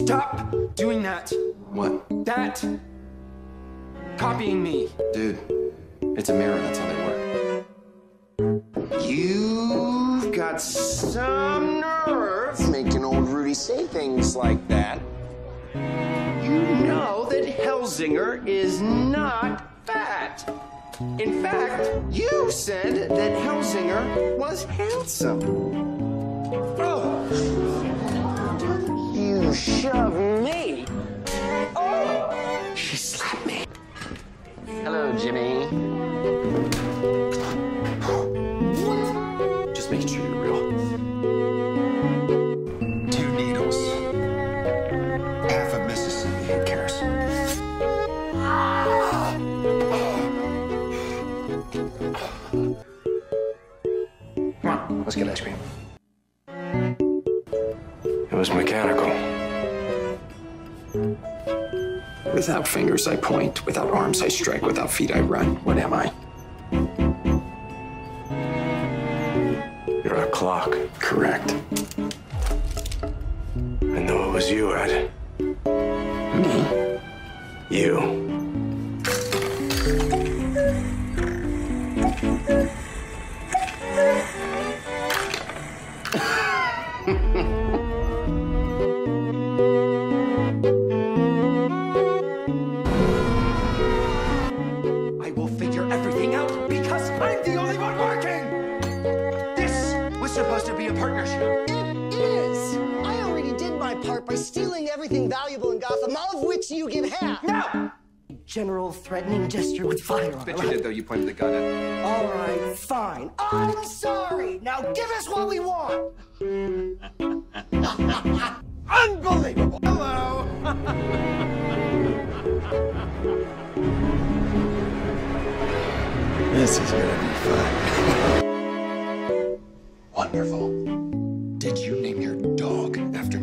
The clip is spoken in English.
Stop doing that. What? That. Copying me. Dude, it's a mirror. That's how they work. You've got some nerve making old Rudy say things like that. You know that Helsinger is not fat. In fact, you said that Helsinger was handsome. You shoved me! Oh! She slapped me. Hello, Jimmy. Just make sure you're real. Two needles. Half of Mississippi. Who cares? Come on, let's get ice cream. It was mechanical. Without fingers, I point. Without arms, I strike. Without feet, I run. What am I? You're a clock. Correct. I knew it was you, Ed. Me? You. Was supposed to be a partnership. It is. I already did my part by stealing everything valuable in Gotham, all of which you give half. No! General threatening gesture with fire on Bet you did, though. You pointed the gun at. All right, fine. I'm sorry. Now give us what we want. Unbelievable! Hello! This is gonna be fun. Wonderful. Did you name your dog after